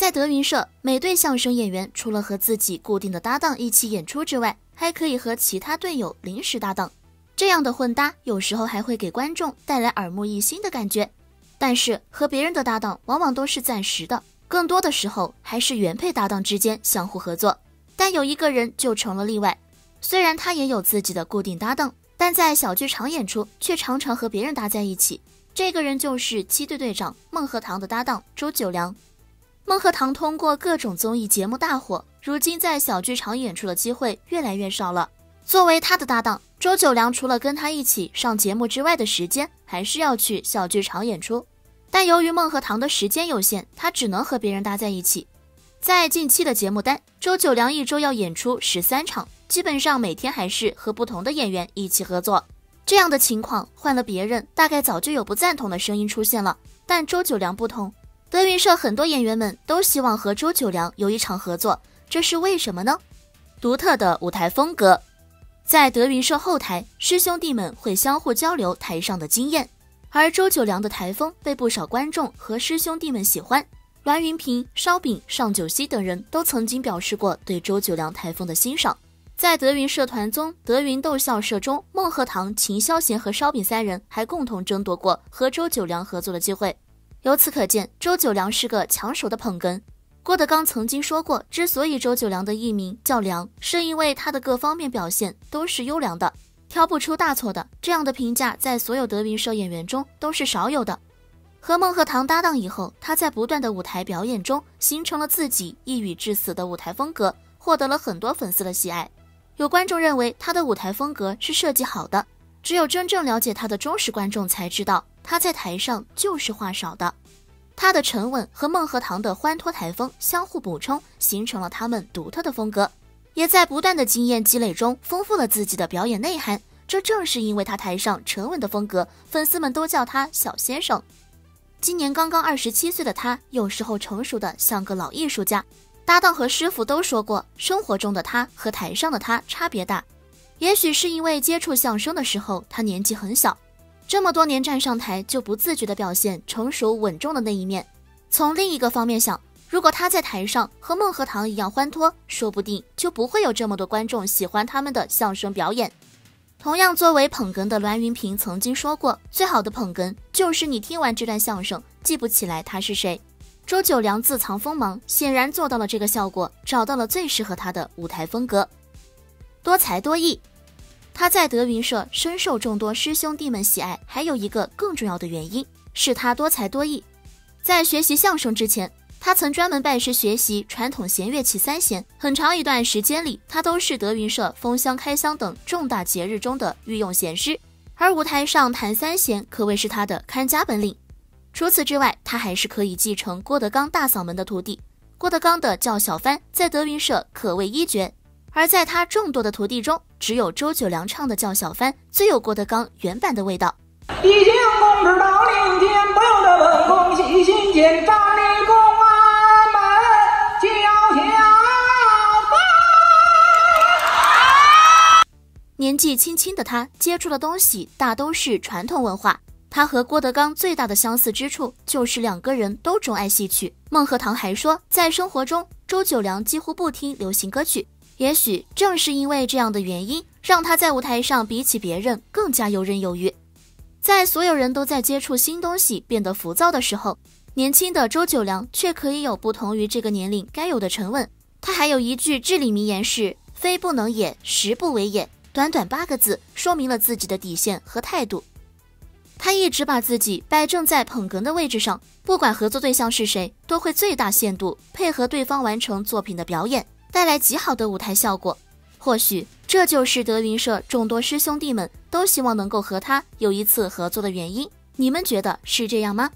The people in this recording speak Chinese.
在德云社，每对相声演员除了和自己固定的搭档一起演出之外，还可以和其他队友临时搭档。这样的混搭有时候还会给观众带来耳目一新的感觉。但是和别人的搭档往往都是暂时的，更多的时候还是原配搭档之间相互合作。但有一个人就成了例外，虽然他也有自己的固定搭档，但在小剧场演出却常常和别人搭在一起。这个人就是七队队长孟鹤堂的搭档周九良。孟鹤堂通过各种综艺节目大火，如今在小剧场演出的机会越来越少了。作为他的搭档，周九良除了跟他一起上节目之外的时间，还是要去小剧场演出。但由于孟鹤堂的时间有限，他只能和别人搭在一起。在近期的节目单，周九良一周要演出十三场，基本上每天还是和不同的演员一起合作。这样的情况换了别人，大概早就有不赞同的声音出现了。但周九良不同。德云社很多演员们都希望和周九良有一场合作，这是为什么呢？独特的舞台风格，在德云社后台，师兄弟们会相互交流台上的经验，而周九良的台风被不少观众和师兄弟们喜欢。栾云平、烧饼、尚九熙等人都曾经表示过对周九良台风的欣赏。在德云社团中，德云逗笑社中，孟鹤堂、秦霄贤和烧饼三人还共同争夺过和周九良合作的机会。由此可见，周九良是个抢手的捧哏。郭德纲曾经说过，之所以周九良的艺名叫良，是因为他的各方面表现都是优良的，挑不出大错的。这样的评价在所有德云社演员中都是少有的。和孟鹤堂搭档以后，他在不断的舞台表演中形成了自己一语致死的舞台风格，获得了很多粉丝的喜爱。有观众认为他的舞台风格是设计好的，只有真正了解他的忠实观众才知道。他在台上就是话少的，他的沉稳和孟鹤堂的欢脱台风相互补充，形成了他们独特的风格，也在不断的经验积累中丰富了自己的表演内涵。这正是因为他台上沉稳的风格，粉丝们都叫他小先生。今年刚刚二十七岁的他，有时候成熟的像个老艺术家。搭档和师傅都说过，生活中的他和台上的他差别大。也许是因为接触相声的时候他年纪很小。这么多年站上台就不自觉地表现成熟稳重的那一面。从另一个方面想，如果他在台上和孟鹤堂一样欢脱，说不定就不会有这么多观众喜欢他们的相声表演。同样，作为捧哏的栾云平曾经说过：“最好的捧哏就是你听完这段相声记不起来他是谁。”周九良自藏锋芒，显然做到了这个效果，找到了最适合他的舞台风格，多才多艺。他在德云社深受众多师兄弟们喜爱，还有一个更重要的原因是他多才多艺。在学习相声之前，他曾专门拜师学习传统弦乐器三弦，很长一段时间里，他都是德云社封箱、开箱等重大节日中的御用弦师，而舞台上弹三弦可谓是他的看家本领。除此之外，他还是可以继承郭德纲大嗓门的徒弟。郭德纲的叫小帆在德云社可谓一绝。而在他众多的徒弟中，只有周九良唱的叫小帆最有郭德纲原版的味道。一进公知到领间，不由得问公细心间，站立公安门叫小帆。年纪轻轻的他接触的东西大都是传统文化。他和郭德纲最大的相似之处就是两个人都钟爱戏曲。孟鹤堂还说，在生活中，周九良几乎不听流行歌曲。也许正是因为这样的原因，让他在舞台上比起别人更加游刃有余。在所有人都在接触新东西变得浮躁的时候，年轻的周九良却可以有不同于这个年龄该有的沉稳。他还有一句至理名言是“非不能也，实不为也”，短短八个字说明了自己的底线和态度。他一直把自己摆正在捧哏的位置上，不管合作对象是谁，都会最大限度配合对方完成作品的表演。带来极好的舞台效果，或许这就是德云社众多师兄弟们都希望能够和他有一次合作的原因。你们觉得是这样吗？